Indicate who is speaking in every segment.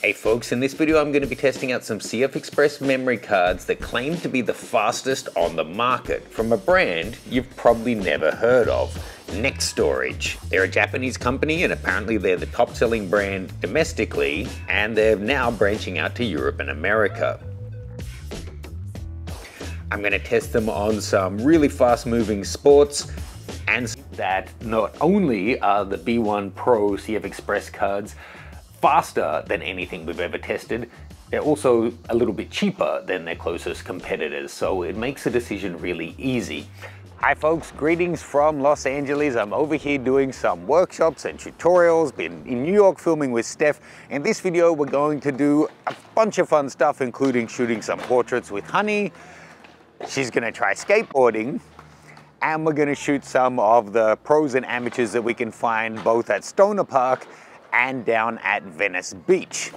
Speaker 1: Hey folks, in this video I'm going to be testing out some CF Express memory cards that claim to be the fastest on the market from a brand you've probably never heard of, Nextorage. They're a Japanese company and apparently they're the top selling brand domestically and they're now branching out to Europe and America. I'm going to test them on some really fast moving sports and that not only are the B1 Pro CF Express cards faster than anything we've ever tested. They're also a little bit cheaper than their closest competitors, so it makes the decision really easy. Hi folks, greetings from Los Angeles. I'm over here doing some workshops and tutorials, been in New York filming with Steph. In this video, we're going to do a bunch of fun stuff, including shooting some portraits with Honey. She's gonna try skateboarding, and we're gonna shoot some of the pros and amateurs that we can find both at Stoner Park and down at Venice Beach.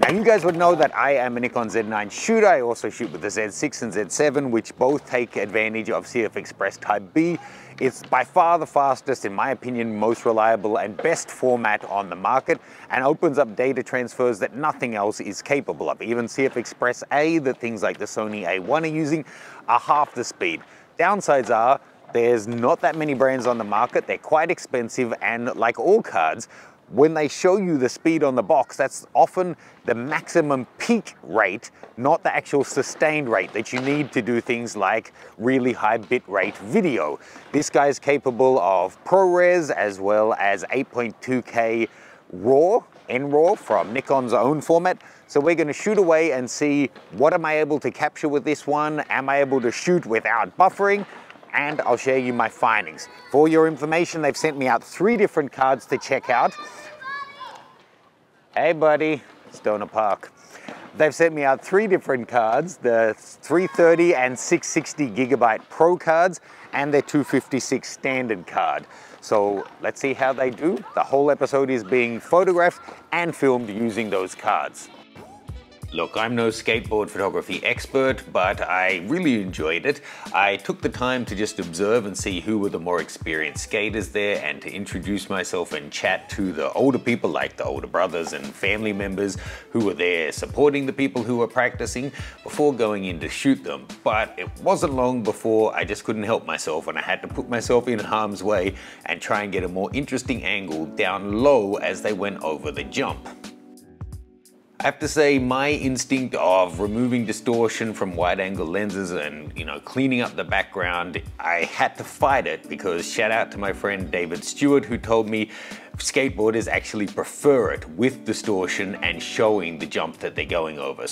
Speaker 1: Now you guys would know that I am a Nikon Z9 shooter. I also shoot with the Z6 and Z7, which both take advantage of CF Express Type B. It's by far the fastest, in my opinion, most reliable and best format on the market and opens up data transfers that nothing else is capable of. Even CF Express A that things like the Sony A1 are using are half the speed. Downsides are there's not that many brands on the market. They're quite expensive and like all cards, when they show you the speed on the box, that's often the maximum peak rate, not the actual sustained rate that you need to do things like really high bitrate video. This guy is capable of ProRes as well as 8.2K RAW, NRAW from Nikon's own format. So we're gonna shoot away and see what am I able to capture with this one? Am I able to shoot without buffering? And I'll share you my findings. For your information, they've sent me out three different cards to check out. Hey buddy, Stoner Park. They've sent me out three different cards, the 330 and 660 gigabyte Pro cards and their 256 standard card. So let's see how they do. The whole episode is being photographed and filmed using those cards. Look, I'm no skateboard photography expert, but I really enjoyed it. I took the time to just observe and see who were the more experienced skaters there and to introduce myself and chat to the older people like the older brothers and family members who were there supporting the people who were practicing before going in to shoot them. But it wasn't long before I just couldn't help myself and I had to put myself in harm's way and try and get a more interesting angle down low as they went over the jump. I have to say my instinct of removing distortion from wide angle lenses and you know cleaning up the background, I had to fight it because shout out to my friend David Stewart who told me skateboarders actually prefer it with distortion and showing the jump that they're going over.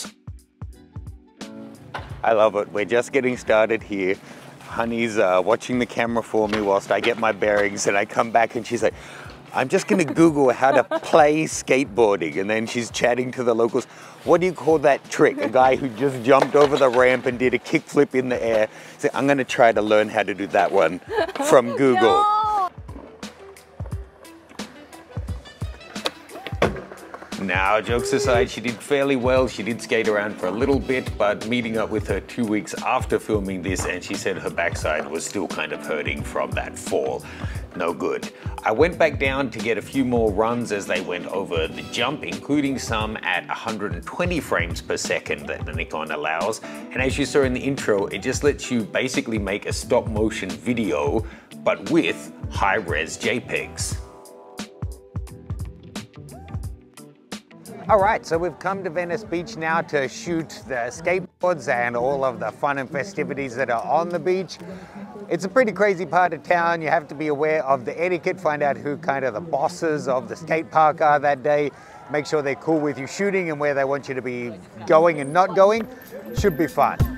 Speaker 1: I love it. We're just getting started here. Honey's uh, watching the camera for me whilst I get my bearings and I come back and she's like, I'm just going to Google how to play skateboarding. And then she's chatting to the locals. What do you call that trick? A guy who just jumped over the ramp and did a kickflip in the air. So I'm going to try to learn how to do that one from Google. No! Now, jokes aside, she did fairly well. She did skate around for a little bit, but meeting up with her two weeks after filming this, and she said her backside was still kind of hurting from that fall. No good. I went back down to get a few more runs as they went over the jump, including some at 120 frames per second that the Nikon allows. And as you saw in the intro, it just lets you basically make a stop motion video, but with high res JPEGs. All right, so we've come to Venice Beach now to shoot the skateboards and all of the fun and festivities that are on the beach. It's a pretty crazy part of town. You have to be aware of the etiquette, find out who kind of the bosses of the skate park are that day, make sure they're cool with you shooting and where they want you to be going and not going. Should be fun.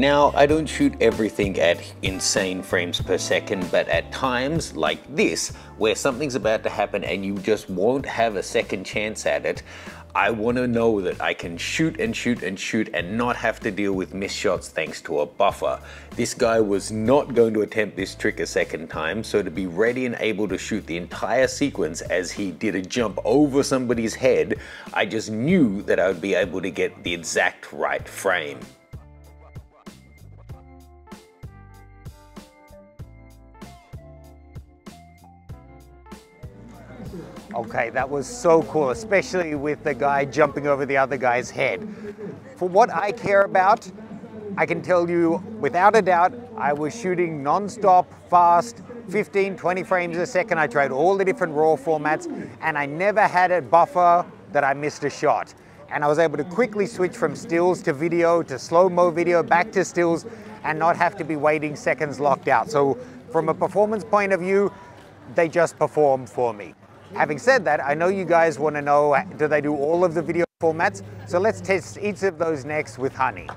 Speaker 1: Now, I don't shoot everything at insane frames per second, but at times like this, where something's about to happen and you just won't have a second chance at it, I want to know that I can shoot and shoot and shoot and not have to deal with missed shots thanks to a buffer. This guy was not going to attempt this trick a second time, so to be ready and able to shoot the entire sequence as he did a jump over somebody's head, I just knew that I would be able to get the exact right frame.
Speaker 2: Okay, that was so cool, especially with the guy jumping over the other guy's head. For what I care about, I can tell you without a doubt, I was shooting non-stop, fast, 15, 20 frames a second. I tried all the different RAW formats and I never had a buffer that I missed a shot. And I was able to quickly switch from stills to video to slow-mo video back to stills and not have to be waiting seconds locked out. So from a performance point of view, they just perform for me. Having said that, I know you guys want to know, do they do all of the video formats? So let's test each of those next with Honey.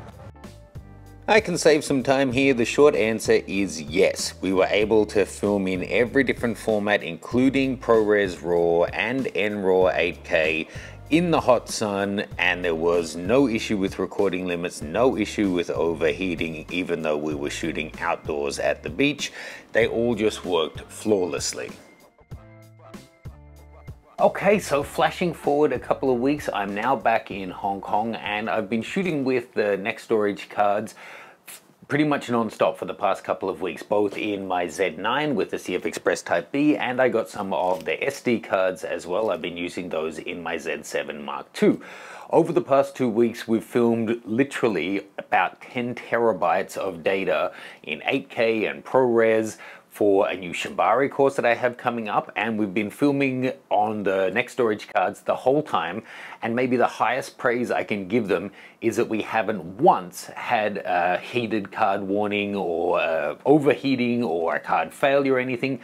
Speaker 1: I can save some time here. The short answer is yes. We were able to film in every different format, including ProRes RAW and NRAW 8K in the hot sun and there was no issue with recording limits, no issue with overheating, even though we were shooting outdoors at the beach. They all just worked flawlessly. Okay, so flashing forward a couple of weeks, I'm now back in Hong Kong and I've been shooting with the Nextorage cards pretty much non-stop for the past couple of weeks, both in my Z9 with the CF Express Type B and I got some of the SD cards as well. I've been using those in my Z7 Mark II. Over the past two weeks, we've filmed literally about 10 terabytes of data in 8K and ProRes for a new Shibari course that I have coming up and we've been filming on the Nextorage cards the whole time and maybe the highest praise I can give them is that we haven't once had a heated card warning or uh, overheating or a card failure or anything.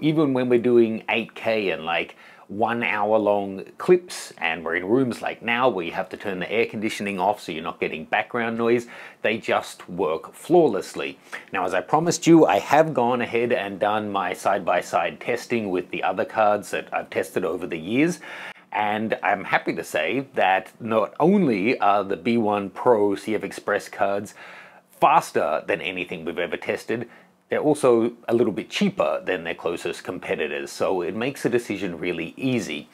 Speaker 1: Even when we're doing 8K and like one hour long clips and we're in rooms like now where you have to turn the air conditioning off so you're not getting background noise. They just work flawlessly. Now as I promised you I have gone ahead and done my side-by-side -side testing with the other cards that I've tested over the years and I'm happy to say that not only are the B1 Pro CF Express cards faster than anything we've ever tested, they're also a little bit cheaper than their closest competitors, so it makes the decision really easy.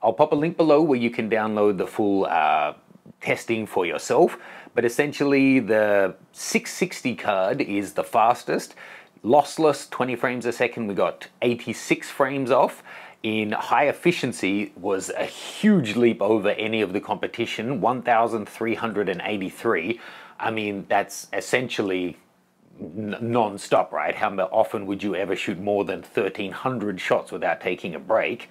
Speaker 1: I'll pop a link below where you can download the full uh, testing for yourself, but essentially the 660 card is the fastest. Lossless 20 frames a second, we got 86 frames off. In high efficiency was a huge leap over any of the competition, 1,383. I mean, that's essentially non-stop, right? How often would you ever shoot more than 1300 shots without taking a break?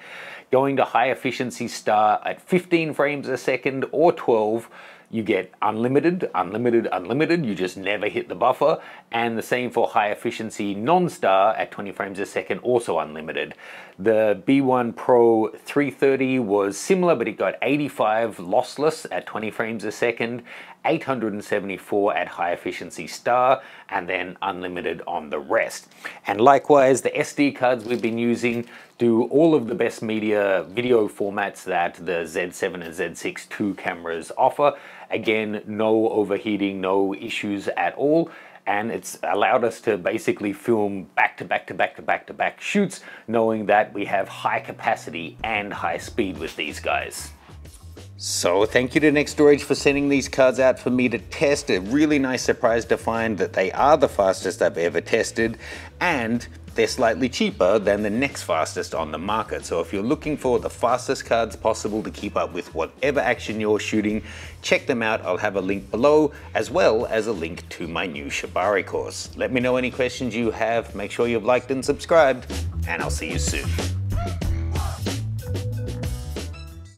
Speaker 1: Going to high efficiency star at 15 frames a second or 12 you get unlimited, unlimited, unlimited, you just never hit the buffer, and the same for high efficiency non-star at 20 frames a second, also unlimited. The B1 Pro 330 was similar, but it got 85 lossless at 20 frames a second, 874 at high efficiency star, and then unlimited on the rest. And likewise, the SD cards we've been using do all of the best media video formats that the Z7 and Z6 II cameras offer. Again, no overheating, no issues at all and it's allowed us to basically film back to back to back to back to back shoots knowing that we have high capacity and high speed with these guys. So thank you to Nextorage for sending these cards out for me to test. A really nice surprise to find that they are the fastest I've ever tested and they're slightly cheaper than the next fastest on the market. So if you're looking for the fastest cards possible to keep up with whatever action you're shooting, check them out. I'll have a link below as well as a link to my new Shibari course. Let me know any questions you have. Make sure you've liked and subscribed and I'll see you soon.